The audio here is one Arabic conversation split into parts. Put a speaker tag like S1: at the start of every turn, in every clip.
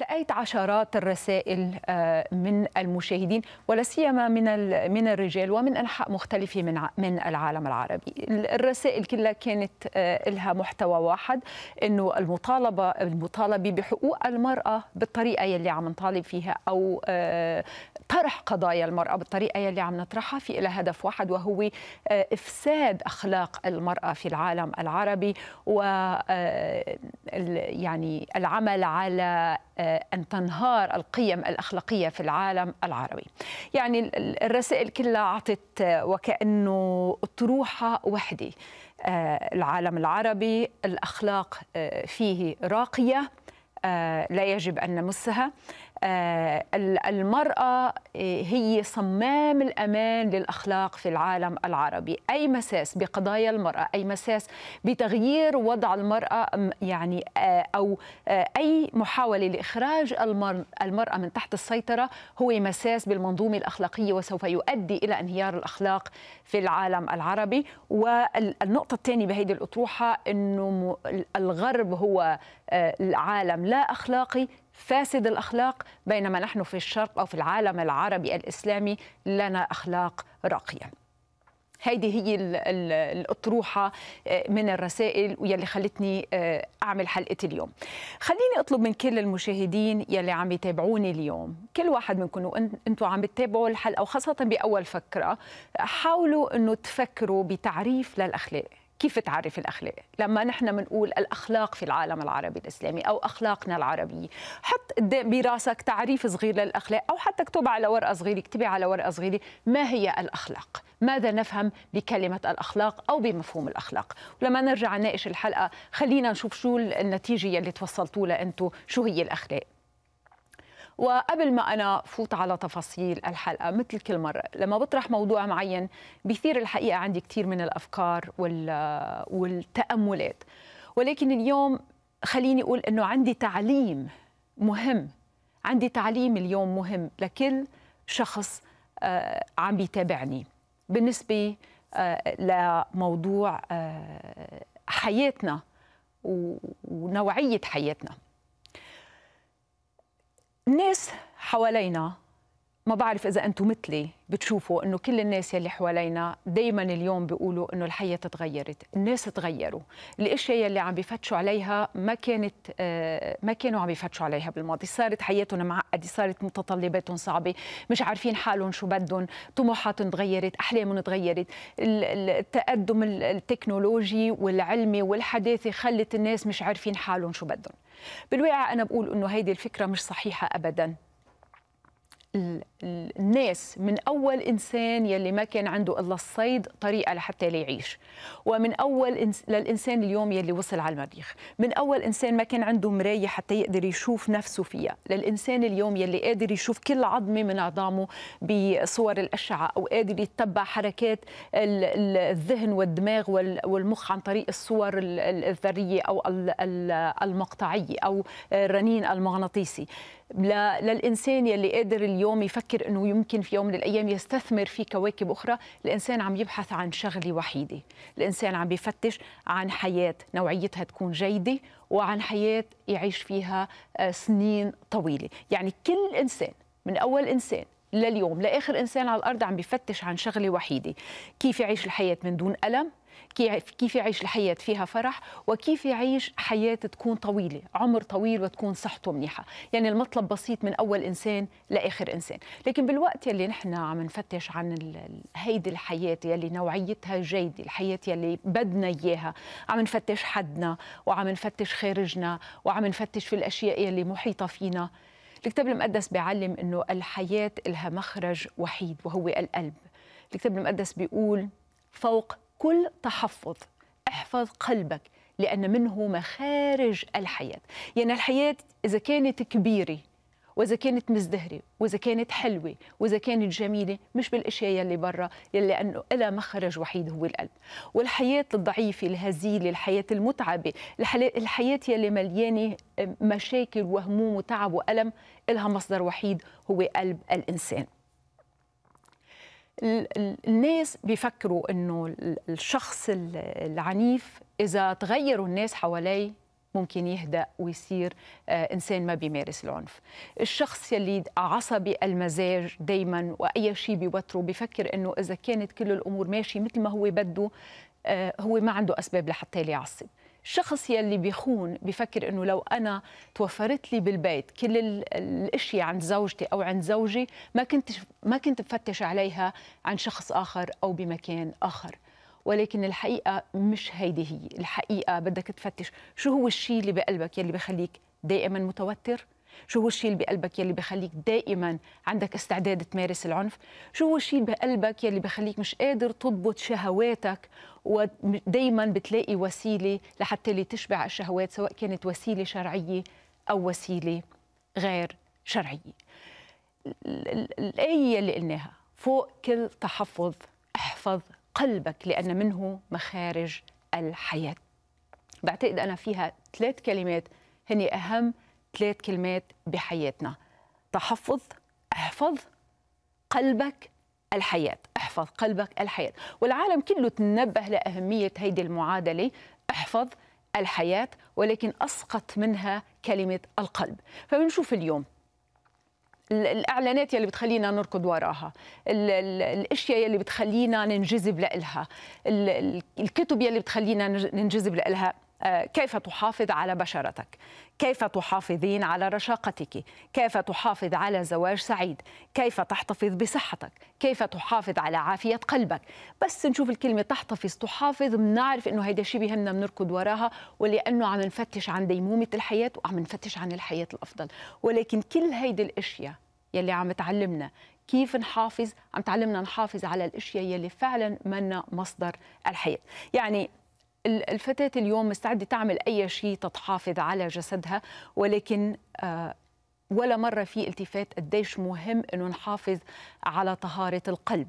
S1: تلقيت عشرات الرسائل من المشاهدين ولا سيما من من الرجال ومن أنحاء مختلفة من من العالم العربي، الرسائل كلها كانت لها محتوى واحد إنه المطالبة المطالبة بحقوق المرأة بالطريقة يلي عم نطالب فيها أو طرح قضايا المرأة بالطريقة يلي عم نطرحها في لها هدف واحد وهو إفساد أخلاق المرأة في العالم العربي و يعني العمل على أن تنهار القيم الأخلاقية في العالم العربي. يعني الرسائل كلها أعطت وكأنه أطروحة وحدة العالم العربي الأخلاق فيه راقية لا يجب أن نمسها. المرأة هي صمام الأمان للأخلاق في العالم العربي. أي مساس بقضايا المرأة أي مساس بتغيير وضع المرأة يعني أو أي محاولة لإخراج المرأة من تحت السيطرة هو مساس بالمنظومة الأخلاقية وسوف يؤدي إلى انهيار الأخلاق في العالم العربي. والنقطة الثانية بهذه الأطروحة أنه الغرب هو العالم لا أخلاقي فاسد الأخلاق بينما نحن في الشرق أو في العالم العربي الإسلامي لنا أخلاق راقية. هيدي هي الأطروحة من الرسائل واللي خلتني أعمل حلقة اليوم خليني أطلب من كل المشاهدين يلي عم يتابعوني اليوم كل واحد منكم وأنتم عم بتتابعوا الحلقة وخاصة بأول فكرة حاولوا أنه تفكروا بتعريف للأخلاق كيف تعرف الأخلاق؟ لما نحن بنقول الأخلاق في العالم العربي الإسلامي أو أخلاقنا العربية حط براسك تعريف صغير للأخلاق أو حتى اكتب على ورقة صغيرة اكتبي على ورقة صغيرة ما هي الأخلاق؟ ماذا نفهم بكلمة الأخلاق أو بمفهوم الأخلاق؟ ولما نرجع نناقش الحلقة خلينا نشوف شو النتيجة يلي توصلتوا لها أنتم شو هي الأخلاق وقبل ما أنا فوت على تفاصيل الحلقة مثل كل مرة لما بطرح موضوع معين بيثير الحقيقة عندي كثير من الأفكار والتأملات. ولكن اليوم خليني أقول أنه عندي تعليم مهم عندي تعليم اليوم مهم لكل شخص عم بيتابعني بالنسبة لموضوع حياتنا ونوعية حياتنا. الناس حوالينا ما بعرف إذا أنتم مثلي بتشوفوا إنه كل الناس يلي حوالينا دائما اليوم بيقولوا إنه الحياة تغيرت، الناس تغيروا، الأشياء يلي عم بيفتشوا عليها ما كانت ما كانوا عم بيفتشوا عليها بالماضي، صارت حياتهم معقدة، صارت متطلباتهم صعبة، مش عارفين حالهم شو بدهم، طموحاتهم تغيرت، أحلامهم تغيرت، التقدم التكنولوجي والعلمي والحداثة خلت الناس مش عارفين حالهم شو بدهم. بالواقع أنا بقول إنه هيدي الفكرة مش صحيحة ابدا. الناس من أول إنسان يلي ما كان عنده إلا الصيد طريقة لحتى يعيش. ومن أول إنس... للإنسان اليوم يلي وصل على المريخ. من أول إنسان ما كان عنده مراية حتى يقدر يشوف نفسه فيها. للإنسان اليوم يلي قادر يشوف كل عظمة من عظامه بصور الأشعة أو قادر يتبع حركات الذهن والدماغ والمخ عن طريق الصور الذرية أو المقطعية أو الرنين المغناطيسي. للإنسان يلي قادر اليوم يفكر إنه يمكن في يوم من الأيام يستثمر في كواكب أخرى، الإنسان عم يبحث عن شغلة وحيدة، الإنسان عم بيفتش عن حياة نوعيتها تكون جيدة وعن حياة يعيش فيها سنين طويلة، يعني كل إنسان من أول إنسان لليوم لآخر إنسان على الأرض عم بيفتش عن شغلة وحيدة، كيف يعيش الحياة من دون ألم، كيف يعيش الحياة فيها فرح وكيف يعيش حياة تكون طويلة عمر طويل وتكون صحته منيحة. يعني المطلب بسيط من أول إنسان لآخر إنسان. لكن بالوقت يلي نحن عم نفتش عن هيدي الحياة يلي نوعيتها جيدة الحياة يلي بدنا إياها عم نفتش حدنا وعم نفتش خارجنا وعم نفتش في الأشياء يلي محيطة فينا. الكتاب المقدس بيعلم إنه الحياة لها مخرج وحيد وهو القلب. الكتاب المقدس بيقول فوق كل تحفظ احفظ قلبك لأن منه مخارج الحياة. يعني الحياة إذا كانت كبيرة وإذا كانت مزدهرة وإذا كانت حلوة وإذا كانت جميلة مش بالأشياء يلي برا يلي أنه إلها مخرج وحيد هو القلب. والحياة الضعيفة الهزيلة الحياة المتعبة الحياة يلي مليانة مشاكل وهموم وتعب وألم إلها مصدر وحيد هو قلب الإنسان. الناس بيفكروا إنه الشخص العنيف إذا تغيروا الناس حواليه ممكن يهدأ ويصير آه، إنسان ما بيمارس العنف. الشخص يلي عصبي المزاج دايما وأي شيء بيوتره بفكر أنه إذا كانت كل الأمور ماشي مثل ما هو بده آه، هو ما عنده أسباب لحتى يعصب. الشخص يلي بيخون بفكر إنه لو أنا توفرت لي بالبيت كل الاشياء عند زوجتي أو عند زوجي ما كنت ما كنت بفتش عليها عند شخص آخر أو بمكان آخر. ولكن الحقيقة مش هيدي هي. الحقيقة بدك تفتش شو هو الشيء اللي بقلبك يلي بخليك دائما متوتر؟ شو هو الشيء اللي بقلبك يلي بخليك دائما عندك استعداد تمارس العنف؟ شو هو الشيء بقلبك يلي بخليك مش قادر تضبط شهواتك؟ ودائما بتلاقي وسيلة لحتى اللي تشبع الشهوات سواء كانت وسيلة شرعية أو وسيلة غير شرعية. الآية اللي قلناها فوق كل تحفظ احفظ قلبك لأن منه مخارج الحياة. بعتقد أنا فيها ثلاث كلمات هن أهم ثلاث كلمات بحياتنا. تحفظ احفظ قلبك الحياة. احفظ قلبك الحياة. والعالم كله تنبه لأهمية هيدي المعادلة احفظ الحياة ولكن أسقط منها كلمة القلب. فبنشوف اليوم الإعلانات يلي بتخلينا نركض وراها الأشياء يلي بتخلينا ننجذب لها الكتب يلي بتخلينا ننجذب لها كيف تحافظ على بشرتك؟ كيف تحافظين على رشاقتك؟ كيف تحافظ على زواج سعيد؟ كيف تحتفظ بصحتك؟ كيف تحافظ على عافية قلبك؟ بس نشوف الكلمة تحتفظ تحافظ بنعرف إنه هيدا الشيء بهمنا بنركض وراها ولأنه عم نفتش عن ديمومة الحياة وعم نفتش عن الحياة الأفضل. ولكن كل هيدي الأشياء يلي عم تعلمنا كيف نحافظ عم تعلمنا نحافظ على الأشياء يلي فعلا منا مصدر الحياة. يعني الفتاة اليوم مستعدة تعمل أي شيء تتحافظ على جسدها ولكن آه، ولا مرة في التفات قديش مهم إنه نحافظ على طهارة القلب.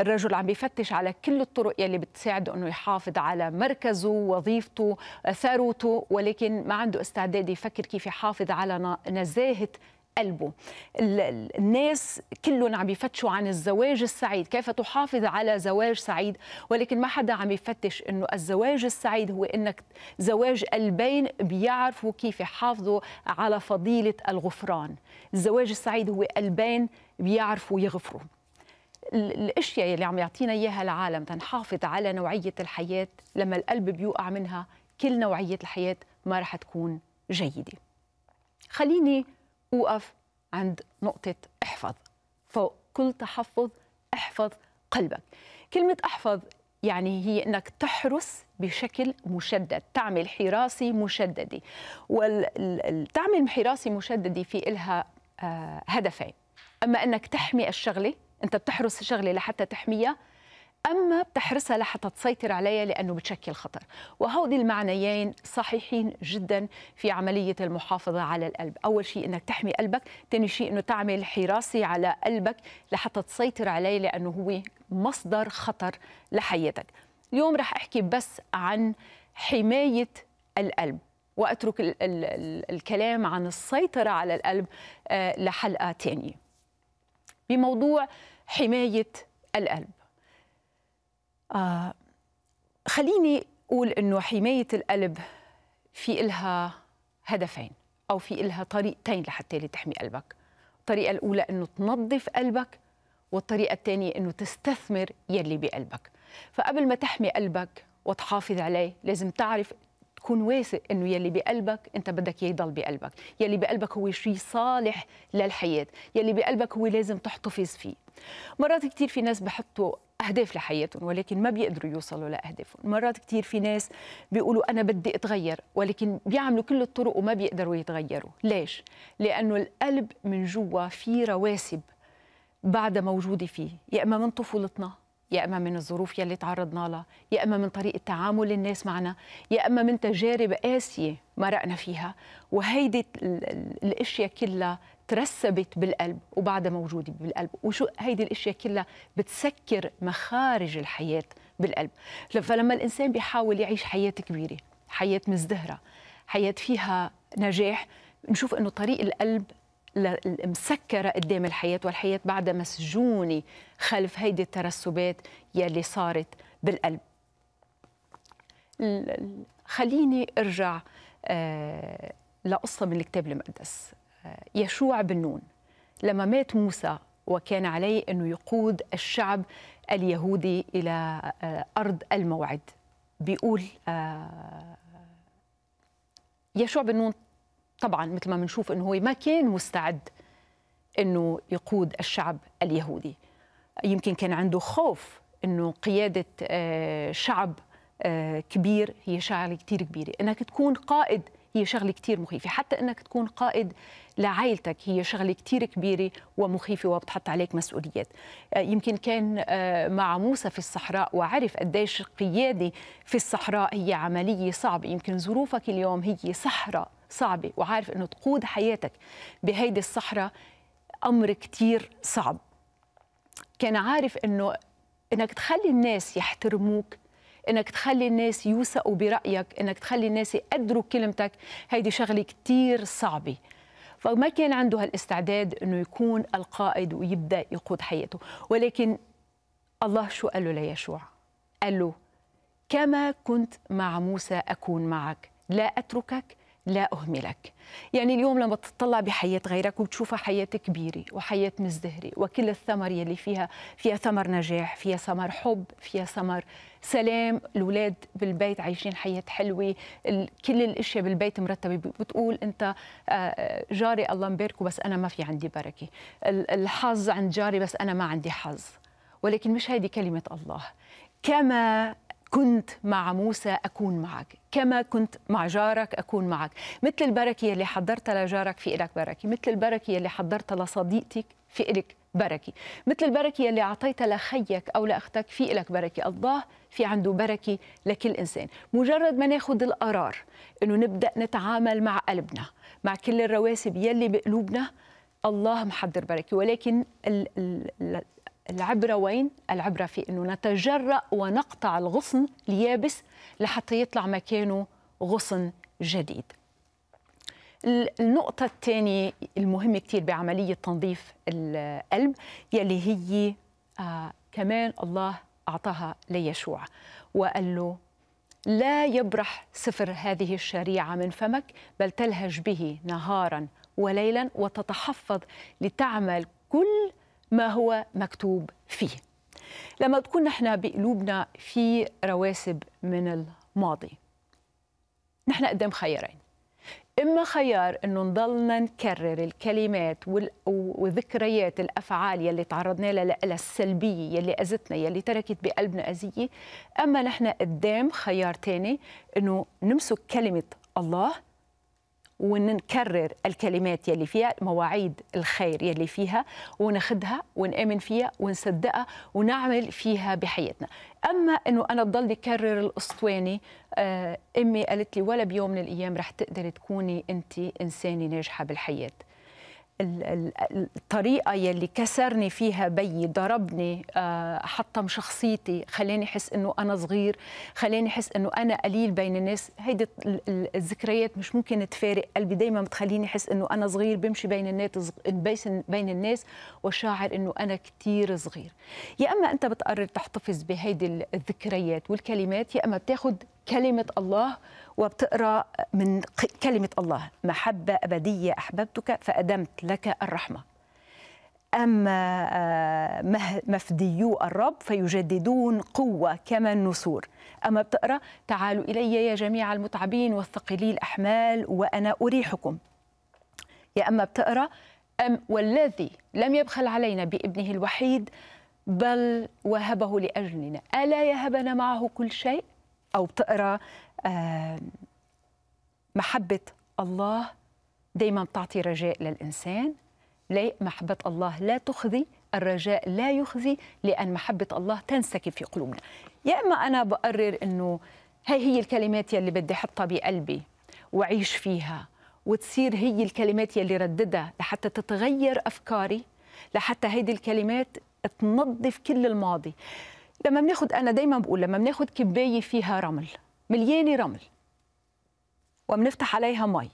S1: الرجل عم بيفتش على كل الطرق يلي بتساعده إنه يحافظ على مركزه وظيفته ثروته ولكن ما عنده استعداد يفكر كيف يحافظ على نزاهة قلبه. الناس كلهم عم يفتشوا عن الزواج السعيد. كيف تحافظ على زواج سعيد؟ ولكن ما حدا عم يفتش إنه الزواج السعيد هو إنك زواج قلبين بيعرفوا كيف يحافظوا على فضيلة الغفران. الزواج السعيد هو قلبين بيعرفوا يغفروا. الأشياء اللي عم يعطينا إياها العالم تنحافظ على نوعية الحياة. لما القلب بيوقع منها كل نوعية الحياة ما رح تكون جيدة. خليني أوقف عند نقطة احفظ. فوق كل تحفظ احفظ قلبك. كلمة احفظ يعني هي إنك تحرس بشكل مشدد تعمل حراسة مشددة. والتعمل حراسة مشددة في إلها آه، هدفين. أما إنك تحمي الشغلة أنت بتحرس الشغله لحتى تحميها أما بتحرسها لحتى تسيطر عليها لأنه بتشكل خطر. وهودي المعنيين صحيحين جدا في عملية المحافظة على القلب. أول شيء أنك تحمي قلبك ثاني شيء أنه تعمل حراسة على قلبك لحتى تسيطر عليه لأنه هو مصدر خطر لحياتك. اليوم رح أحكي بس عن حماية القلب. وأترك ال ال ال الكلام عن السيطرة على القلب آه، لحلقة ثانية بموضوع حماية القلب. آه خليني أقول إنه حماية القلب في إلها هدفين أو في إلها طريقتين لحتى لتحمي قلبك. الطريقة الأولى إنه تنظف قلبك والطريقة الثانية إنه تستثمر يلي بقلبك. فقبل ما تحمي قلبك وتحافظ عليه لازم تعرف تكون واثق إنه يلي بقلبك أنت بدك يضل بقلبك. يلي بقلبك هو شيء صالح للحياة. يلي بقلبك هو لازم تحتفظ فيه. مرات كثير في ناس بحطوا أهداف لحياتهم ولكن ما بيقدروا يوصلوا لأهدافهم. مرات كثير في ناس بيقولوا أنا بدي أتغير ولكن بيعملوا كل الطرق وما بيقدروا يتغيروا. ليش؟ لأنه القلب من جوا في رواسب بعد موجودة فيه. يا إما من طفولتنا يا إما من الظروف يلي تعرضنا لها يا إما من طريقة تعامل الناس معنا يا إما من تجارب قاسية مرقنا فيها. وهيدي الأشياء كلها ترسبت بالقلب وبعدها موجودة بالقلب. وشو هيدي الأشياء كلها بتسكر مخارج الحياة بالقلب. فلما الإنسان بيحاول يعيش حياة كبيرة حياة مزدهرة حياة فيها نجاح نشوف إنه طريق القلب مسكرة قدام الحياة والحياة بعدها مسجونة خلف هيدي الترسبات يلي صارت بالقلب. خليني أرجع آه لقصة من الكتاب المقدس آه يشوع بن نون لما مات موسى وكان عليه أنه يقود الشعب اليهودي إلى آه أرض الموعد بيقول يشوع بن نون طبعا مثل ما بنشوف إنه هو ما كان مستعد إنه يقود الشعب اليهودي. يمكن كان عنده خوف إنه قيادة شعب كبير هي شغلة كثير كبيرة. إنك تكون قائد هي شغلة كثير مخيفة. حتى إنك تكون قائد لعائلتك هي شغلة كثير كبيرة ومخيفة وبتحط عليك مسؤوليات. يمكن كان مع موسى في الصحراء وعرف قديش القيادة في الصحراء هي عملية صعبة. يمكن ظروفك اليوم هي صحراء. صعبة. وعارف إنه تقود حياتك بهيدي الصحراء أمر كثير صعب. كان عارف إنه إنك تخلي الناس يحترموك إنك تخلي الناس يوثقوا برأيك إنك تخلي الناس يقدروا كلمتك هيدي شغلة كثير صعبة. فما كان عنده هالاستعداد إنه يكون القائد ويبدأ يقود حياته. ولكن الله شو قال له ليشوع؟ قال له كما كنت مع موسى أكون معك لا أتركك لا أهملك. يعني اليوم لما تطلع بحياة غيرك وتشوفها حياة كبيرة وحياة مزدهرة وكل الثمر يلي فيها فيها ثمر نجاح فيها ثمر حب فيها ثمر سلام. الأولاد بالبيت عايشين حياة حلوة. كل الأشياء بالبيت مرتبة. بتقول أنت جاري الله مباركه بس أنا ما في عندي بركة. الحظ عند جاري بس أنا ما عندي حظ. ولكن مش هيدي كلمة الله. كما كنت مع موسى أكون معك. كما كنت مع جارك أكون معك. مثل البركة اللي حضرتها لجارك في إلك بركة. مثل البركة اللي حضرتها لصديقتك في إلك بركة. مثل البركة اللي أعطيتها لخيك أو لأختك في إلك بركة. الله في عنده بركة لكل إنسان. مجرد ما ناخد القرار أنه نبدأ نتعامل مع قلبنا مع كل الرواسب يلي بقلوبنا الله محضر بركة. ولكن العبرة وين؟ العبرة في أنه نتجرأ ونقطع الغصن اليابس لحتى يطلع مكانه غصن جديد النقطة الثانية المهمة كثير بعملية تنظيف القلب يلي هي آه كمان الله أعطاها ليشوع وقال له لا يبرح سفر هذه الشريعة من فمك بل تلهج به نهارا وليلا وتتحفظ لتعمل كل ما هو مكتوب فيه. لما تكون نحن بقلوبنا في رواسب من الماضي نحن قدام خيارين. إما خيار أنه نضلنا نكرر الكلمات وذكريات الأفعال يلي تعرضنا لها السلبية يلي أذتنا يلي تركت بقلبنا أذية. أما نحن قدام خيار تاني أنه نمسك كلمة الله ونكرر الكلمات يلي فيها مواعيد الخير يلي فيها وناخدها ونآمن فيها ونصدقها ونعمل فيها بحياتنا. أما أنه أنا بضل كرر الأسطواني آه أمي قالت لي ولا بيوم من الأيام رح تقدري تكوني أنت إنسانة ناجحة بالحياة. الطريقة يلي كسرني فيها بيي ضربني آه، حطم شخصيتي خلاني أحس أنه أنا صغير خلاني أحس أنه أنا قليل بين الناس. هيدي الذكريات مش ممكن تفارق. قلبي دايما بتخليني أحس أنه أنا صغير بمشي بين الناس بين الناس وشاعر أنه أنا كتير صغير. يا أما أنت بتقرر تحتفظ بهيدي الذكريات والكلمات يا أما بتاخد كلمة الله وبتقرأ من كلمة الله. محبة أبدية أحببتك فأدمت لك الرحمة. أما آه، مفديو الرب فيجددون قوة كما النسور. أما بتقرأ تعالوا إلي يا جميع المتعبين والثقلي الأحمال وأنا أريحكم. يا أما بتقرأ أم والذي لم يبخل علينا بابنه الوحيد بل وهبه لأجلنا. ألا يهبنا معه كل شيء؟ أو بتقرأ محبة الله دايما بتعطي رجاء للإنسان. ليه محبة الله لا تخزي الرجاء لا يخزي لأن محبة الله تنسكب في قلوبنا. يا إما أنا بقرر أنه هاي هي الكلمات يلي بدي أحطها بقلبي وأعيش فيها وتصير هي الكلمات يلي رددها لحتى تتغير أفكاري لحتى هيدي الكلمات تنظف كل الماضي. لما بناخد أنا دايما بقول لما بناخد كباية فيها رمل مليانة رمل وبنفتح عليها مي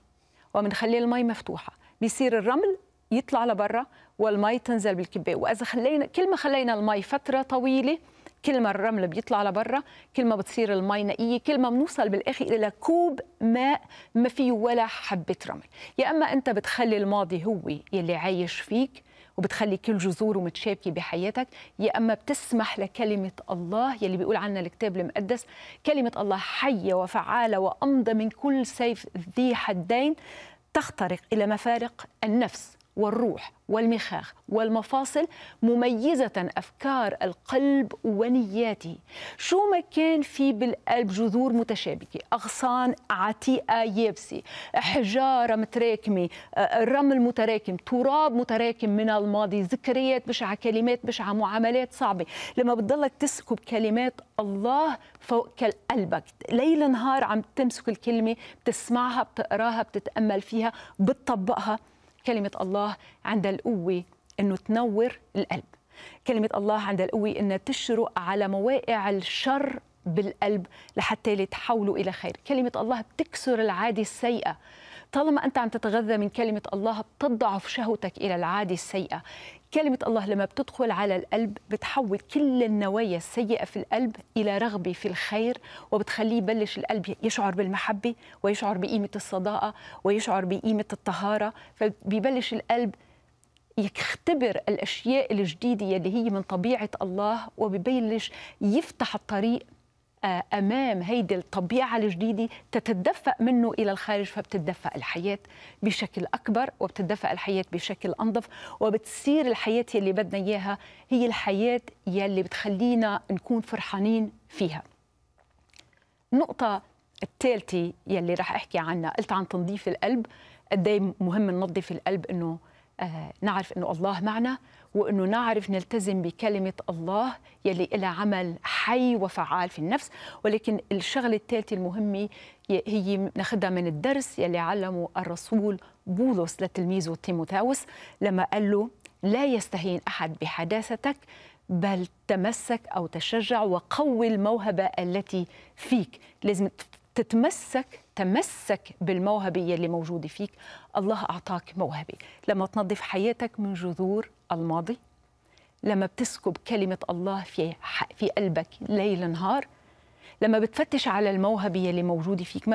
S1: وبنخلي المي مفتوحة بيصير الرمل يطلع لبرا والمي تنزل بالكباية. وإذا خلينا كل ما خلينا المي فترة طويلة كل ما الرمل بيطلع لبرا كل ما بتصير المي نقية كل ما بنوصل بالآخر إلى كوب ماء ما فيه ولا حبة رمل. يا أما أنت بتخلي الماضي هو يلي عايش فيك وبتخلي كل جذوره متشابكه بحياتك. يا أما بتسمح لكلمة الله يلي بيقول عنها الكتاب المقدس كلمة الله حية وفعالة وأمضى من كل سيف ذي حدين تخترق إلى مفارق النفس. والروح والمخاخ والمفاصل مميزة أفكار القلب ونياته. شو ما كان في بالقلب جذور متشابكة. أغصان عتيقة يابسة. حجارة متراكمة رمل متراكم تراب متراكم من الماضي ذكريات بشعة كلمات بشعة معاملات صعبة. لما بتضلك تسكب كلمات الله فوق قلبك ليل نهار عم تمسك الكلمة بتسمعها بتقراها بتتأمل فيها بتطبقها. كلمة الله عندها القوة إنه تنور القلب. كلمة الله عندها القوة إنها تشرق على مواقع الشر بالقلب لحتى تحوله إلى خير. كلمة الله بتكسر العادة السيئة. طالما أنت عم تتغذى من كلمة الله بتضعف شهوتك إلى العادة السيئة. كلمة الله لما بتدخل على القلب بتحول كل النوايا السيئة في القلب إلى رغبة في الخير وبتخليه يبلش القلب يشعر بالمحبة ويشعر بقيمة الصداقة ويشعر بقيمة الطهارة. فبيبلش القلب يختبر الأشياء الجديدة اللي هي من طبيعة الله وبيبلش يفتح الطريق أمام هيدي الطبيعة الجديدة تتدفق منه إلى الخارج فبتتدفق الحياة بشكل أكبر وبتتدفق الحياة بشكل أنظف وبتصير الحياة يلي بدنا إياها هي الحياة يلي بتخلينا نكون فرحانين فيها. النقطة الثالثة يلي رح أحكي عنها قلت عن تنظيف القلب قد إيه مهم ننظف القلب إنه آه نعرف إنه الله معنا وإنه نعرف نلتزم بكلمة الله يلي لها عمل حي وفعال في النفس ولكن الشغله الثالثه المهمه هي ناخذها من الدرس يلي علمه الرسول بولس لتلميذه تيموثاوس لما قال له لا يستهين أحد بحداثتك بل تمسك أو تشجع وقوي الموهبة التي فيك. لازم تتمسك تمسك بالموهبة يلي موجودة فيك. الله أعطاك موهبة. لما تنظف حياتك من جذور الماضي لما بتسكب كلمة الله في في قلبك ليل نهار لما بتفتش على الموهبة يلي موجودة فيك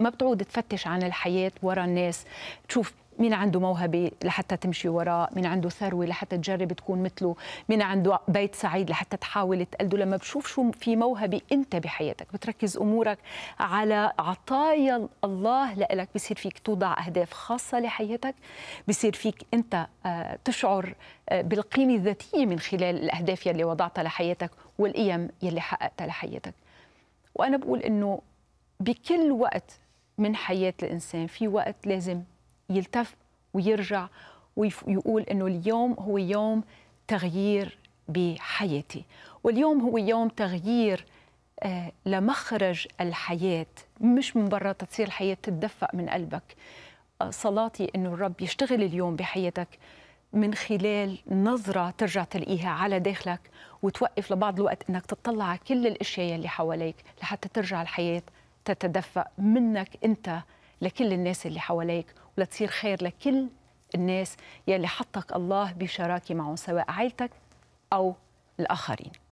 S1: ما بتعود تفتش عن الحياة ورا الناس. تشوف مين عنده موهبة لحتى تمشي وراه مين عنده ثروة لحتى تجرب تكون مثله؟ مين عنده بيت سعيد لحتى تحاول تقلده؟ لما بشوف شو في موهبة أنت بحياتك بتركز أمورك على عطايا الله لك بصير فيك توضع أهداف خاصة لحياتك بصير فيك أنت تشعر بالقيمة الذاتية من خلال الأهداف يلي وضعتها لحياتك والقيم يلي حققتها لحياتك. وأنا بقول إنه بكل وقت من حياة الإنسان في وقت لازم يلتف ويرجع ويقول إنه اليوم هو يوم تغيير بحياتي. واليوم هو يوم تغيير آه لمخرج الحياة. مش من برا تصير الحياة تتدفق من قلبك. آه صلاتي إنه الرب يشتغل اليوم بحياتك من خلال نظرة ترجع تلاقيها على داخلك وتوقف لبعض الوقت إنك تطلع على كل الأشياء اللي حواليك لحتى ترجع الحياة تتدفق منك أنت لكل الناس اللي حواليك. ولتصير خير لكل الناس يلي حطك الله بشراكة معهم سواء عائلتك أو الآخرين.